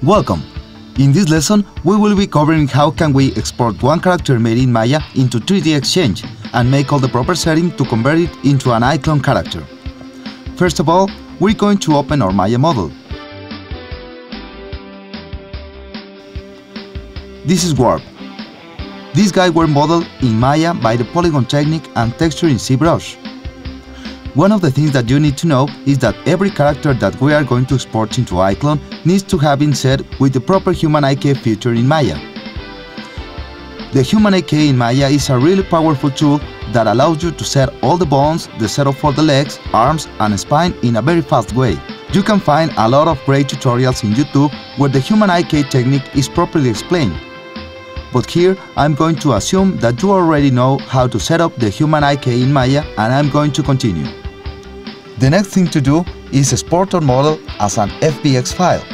Welcome! In this lesson, we will be covering how can we export one character made in Maya into 3D Exchange and make all the proper settings to convert it into an iClone character. First of all, we're going to open our Maya model. This is Warp. This guy were modeled in Maya by the polygon technique and texture in ZBrush. One of the things that you need to know is that every character that we are going to export into iClone needs to have been set with the proper Human IK feature in Maya. The Human IK in Maya is a really powerful tool that allows you to set all the bones, the setup for the legs, arms and spine in a very fast way. You can find a lot of great tutorials in YouTube where the Human IK technique is properly explained. But here I'm going to assume that you already know how to set up the Human IK in Maya and I'm going to continue. The next thing to do is export our model as an FBX file.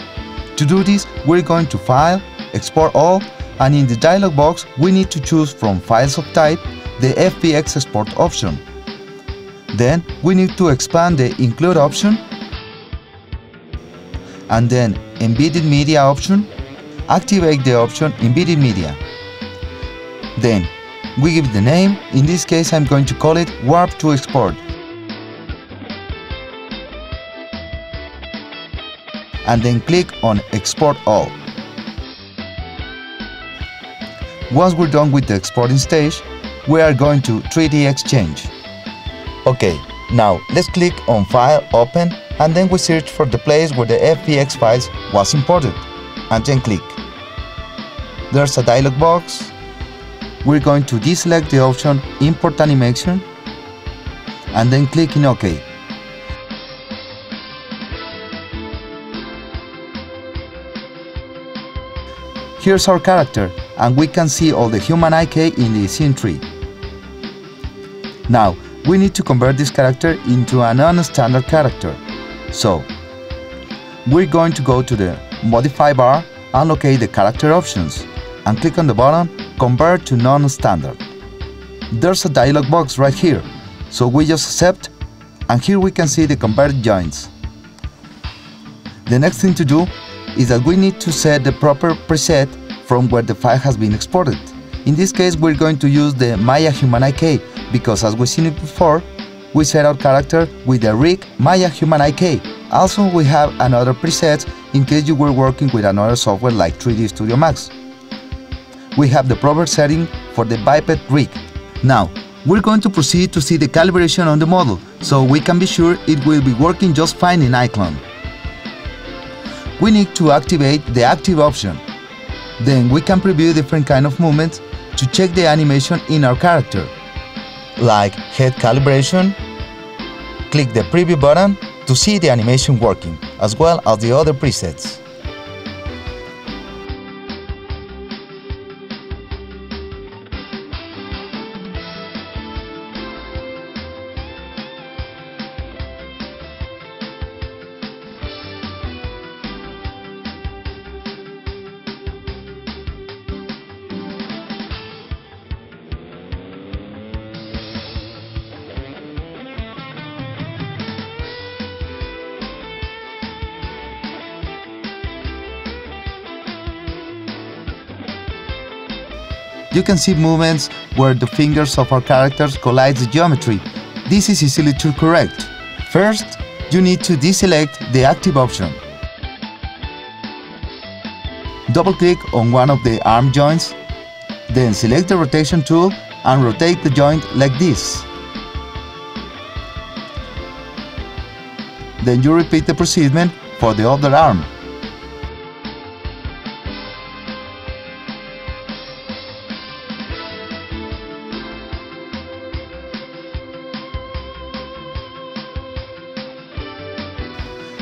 To do this, we're going to File, Export All, and in the dialog box we need to choose from Files of type the FBX export option. Then we need to expand the Include option and then Embedded Media option, activate the option Embedded Media. Then we give the name, in this case I'm going to call it Warp to Export. And then click on Export All. Once we're done with the exporting stage, we are going to 3D Exchange. Okay, now let's click on File, Open, and then we search for the place where the FBX files was imported, and then click. There's a dialog box. We're going to deselect the option Import Animation, and then click in OK. Here's our character, and we can see all the human IK in the scene tree. Now, we need to convert this character into a non-standard character. So, we're going to go to the Modify bar and locate the character options, and click on the button Convert to Non-Standard. There's a dialog box right here, so we just accept, and here we can see the Convert joints. The next thing to do is that we need to set the proper preset from where the file has been exported. In this case, we're going to use the Maya Human IK because as we've seen it before, we set our character with the rig Maya Human IK. Also, we have another preset in case you were working with another software like 3D Studio Max. We have the proper setting for the biped rig. Now, we're going to proceed to see the calibration on the model, so we can be sure it will be working just fine in iClone we need to activate the active option. Then we can preview different kind of movements to check the animation in our character, like head calibration. Click the preview button to see the animation working, as well as the other presets. You can see movements where the fingers of our characters collide the geometry. This is easily to correct. First, you need to deselect the active option. Double-click on one of the arm joints, then select the rotation tool and rotate the joint like this. Then you repeat the procedure for the other arm.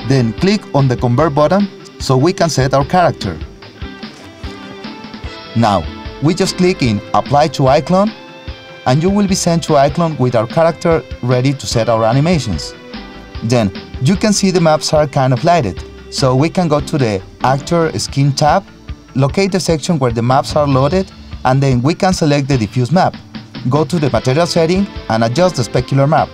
Then click on the Convert button so we can set our character. Now, we just click in Apply to iClone and you will be sent to iClone with our character ready to set our animations. Then, you can see the maps are kind of lighted, so we can go to the Actor Skin tab, locate the section where the maps are loaded, and then we can select the diffuse map. Go to the material setting and adjust the specular map.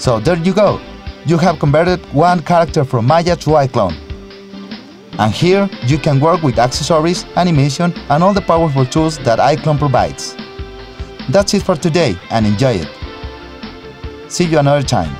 So there you go. You have converted one character from Maya to iClone. And here you can work with accessories, animation and all the powerful tools that iClone provides. That's it for today and enjoy it. See you another time.